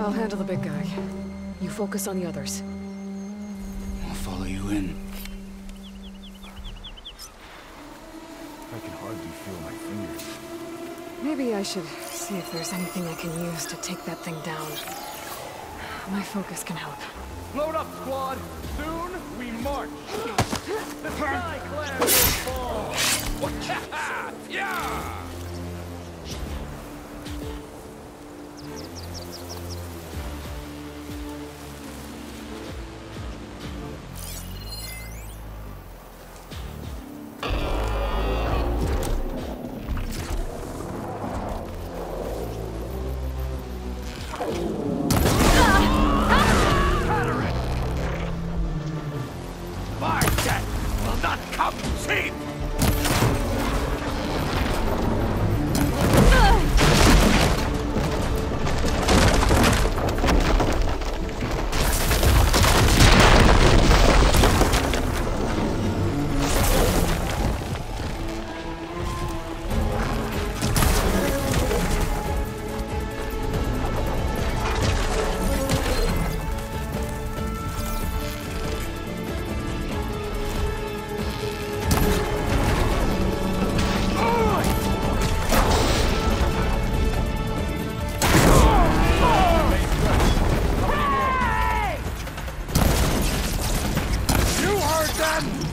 I'll handle the big guy. You focus on the others. I'll follow you in. I can hardly feel my fingers. Maybe I should see if there's anything I can use to take that thing down. My focus can help. Load up, squad! Soon we march! The Sky Clan come, save. Run!